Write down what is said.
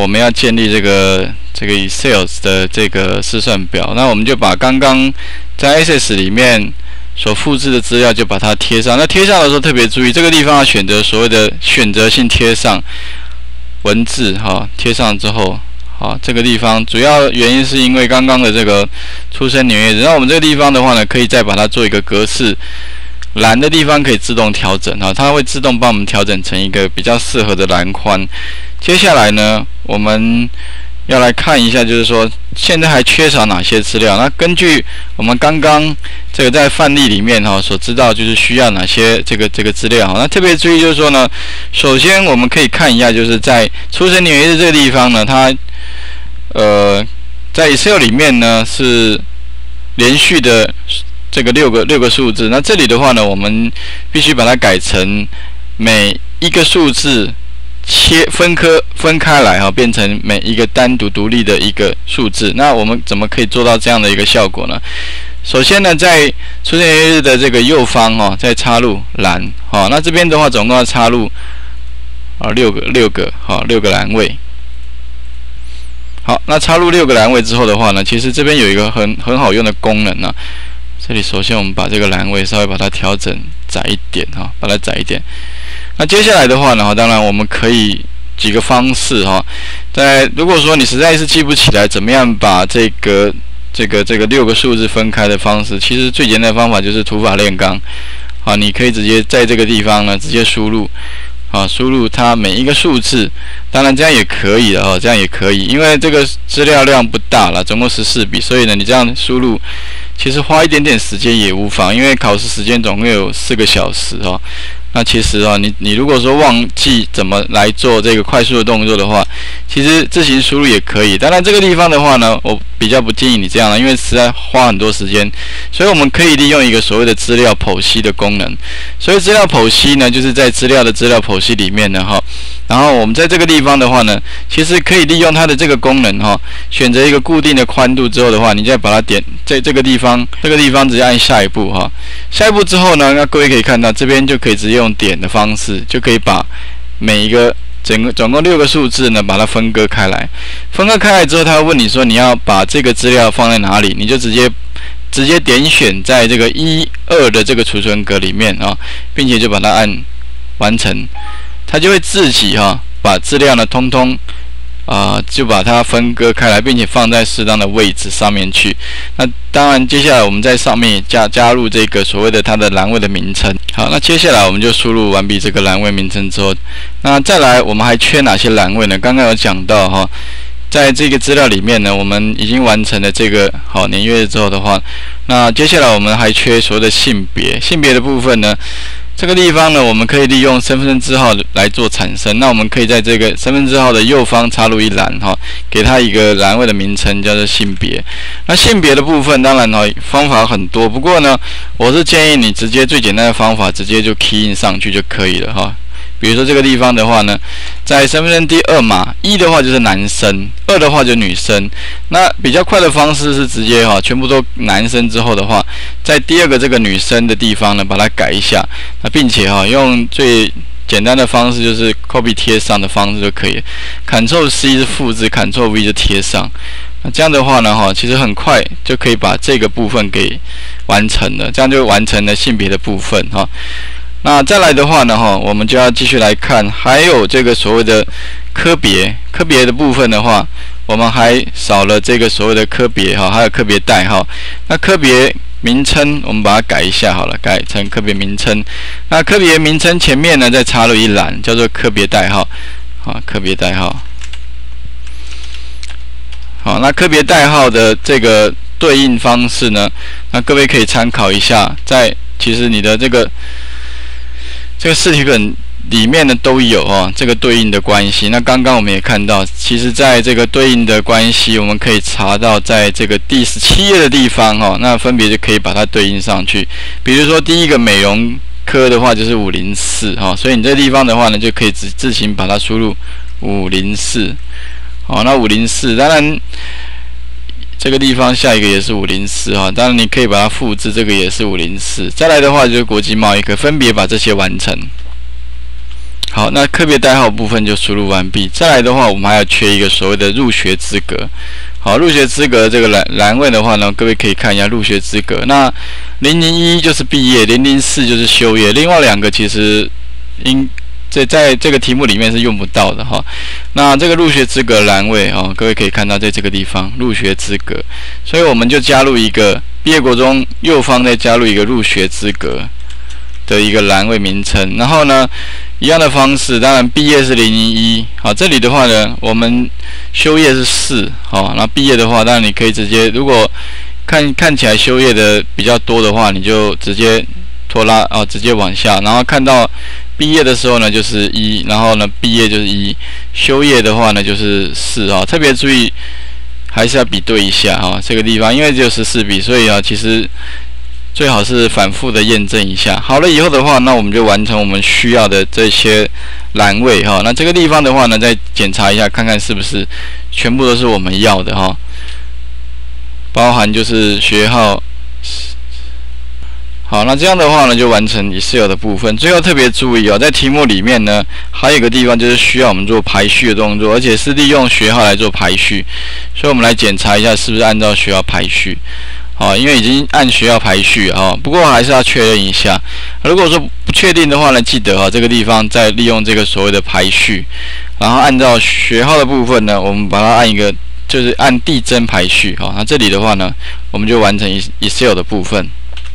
我们要建立这个这个 Excel 的这个试算表，那我们就把刚刚在 Access 里面所复制的资料就把它贴上。那贴上的时候特别注意，这个地方要选择所谓的选择性贴上文字哈，贴上之后，好，这个地方主要原因是因为刚刚的这个出生年月日。那我们这个地方的话呢，可以再把它做一个格式。蓝的地方可以自动调整啊，它会自动帮我们调整成一个比较适合的蓝宽。接下来呢，我们要来看一下，就是说现在还缺少哪些资料？那根据我们刚刚这个在范例里面哈所知道，就是需要哪些这个这个资料。那特别注意就是说呢，首先我们可以看一下，就是在出生年月日这个地方呢，它呃在 Excel 里面呢是连续的。这个六个六个数字，那这里的话呢，我们必须把它改成每一个数字切分科分开来哈，变成每一个单独独立的一个数字。那我们怎么可以做到这样的一个效果呢？首先呢，在出现日的这个右方哦，再插入栏哦。那这边的话，总共要插入啊六个六个哈六个栏位。好，那插入六个栏位之后的话呢，其实这边有一个很很好用的功能呢。这里首先我们把这个栏位稍微把它调整窄一点哈，把它窄一点。那接下来的话呢，当然我们可以几个方式哈，在如果说你实在是记不起来怎么样把这个这个这个六个数字分开的方式，其实最简单的方法就是土法炼钢。好，你可以直接在这个地方呢直接输入，啊，输入它每一个数字，当然这样也可以的哈，这样也可以，因为这个资料量不大了，总共十四笔，所以呢你这样输入。其实花一点点时间也无妨，因为考试时间总共有四个小时哦。那其实啊，你你如果说忘记怎么来做这个快速的动作的话，其实自行输入也可以。当然这个地方的话呢，我比较不建议你这样了，因为实在花很多时间。所以我们可以利用一个所谓的资料剖析的功能。所以资料剖析呢，就是在资料的资料剖析里面呢，哈。然后我们在这个地方的话呢，其实可以利用它的这个功能哈，选择一个固定的宽度之后的话，你再把它点在这个地方，这个地方直接按下一步哈。下一步之后呢，那各位可以看到这边就可以直接。用点的方式就可以把每一个整个总共六个数字呢，把它分割开来。分割开来之后，他问你说你要把这个资料放在哪里，你就直接直接点选在这个一二的这个储存格里面啊，并且就把它按完成，它就会自己哈把资料呢通通。啊，就把它分割开来，并且放在适当的位置上面去。那当然，接下来我们在上面加加入这个所谓的它的栏位的名称。好，那接下来我们就输入完毕这个栏位名称之后，那再来我们还缺哪些栏位呢？刚刚有讲到哈，在这个资料里面呢，我们已经完成了这个好年月日之后的话，那接下来我们还缺所谓的性别，性别的部分呢？这个地方呢，我们可以利用身份证字号来做产生。那我们可以在这个身份证号的右方插入一栏哈，给它一个栏位的名称叫做性别。那性别的部分，当然哈方法很多，不过呢，我是建议你直接最简单的方法，直接就 key in 上去就可以了哈。比如说这个地方的话呢，在身份证第二码一的话就是男生，二的话就女生。那比较快的方式是直接哈，全部都男生之后的话，在第二个这个女生的地方呢，把它改一下。那并且哈，用最简单的方式就是 copy 贴上的方式就可以，Ctrl C 是复制，Ctrl V 就贴上。那这样的话呢哈，其实很快就可以把这个部分给完成了，这样就完成了性别的部分哈。那再来的话呢，哈，我们就要继续来看，还有这个所谓的科别，科别的部分的话，我们还少了这个所谓的科别哈，还有科别代号。那科别名称，我们把它改一下好了，改成科别名称。那科别名称前面呢，再插入一栏，叫做科别代号，啊，科别代号。好，那科别代号的这个对应方式呢，那各位可以参考一下，在其实你的这个。这个试题本里面呢都有哦，这个对应的关系。那刚刚我们也看到，其实在这个对应的关系，我们可以查到在这个第十七页的地方哦，那分别就可以把它对应上去。比如说第一个美容科的话就是五零四哈，所以你这地方的话呢，就可以自自行把它输入五零四。好，那五零四当然。这个地方下一个也是五零四哈，当然你可以把它复制，这个也是五零四。再来的话就是国际贸易，可分别把这些完成。好，那课别代号部分就输入完毕。再来的话，我们还要缺一个所谓的入学资格。好，入学资格这个栏栏位的话呢，各位可以看一下入学资格。那零零一就是毕业，零零四就是休业。另外两个其实应在在这个题目里面是用不到的哈。那这个入学资格栏位啊，各位可以看到在这个地方入学资格，所以我们就加入一个毕业国中右方再加入一个入学资格的一个栏位名称。然后呢，一样的方式，当然毕业是零零一，好，这里的话呢，我们休业是四，好，那毕业的话，当然你可以直接，如果看看起来休业的比较多的话，你就直接拖拉哦，直接往下，然后看到。毕业的时候呢，就是一，然后呢，毕业就是一，休业的话呢，就是四啊。特别注意，还是要比对一下哈，这个地方，因为只有十四笔，所以啊，其实最好是反复的验证一下。好了以后的话，那我们就完成我们需要的这些栏位哈。那这个地方的话呢，再检查一下，看看是不是全部都是我们要的哈，包含就是学号。好，那这样的话呢，就完成 Excel 的部分。最后特别注意哦，在题目里面呢，还有一个地方就是需要我们做排序的动作，而且是利用学号来做排序。所以我们来检查一下是不是按照学号排序。好，因为已经按学号排序啊，不过还是要确认一下。如果说不确定的话呢，记得啊，这个地方再利用这个所谓的排序，然后按照学号的部分呢，我们把它按一个，就是按递增排序。好，那这里的话呢，我们就完成 Excel 的部分。